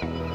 Bye.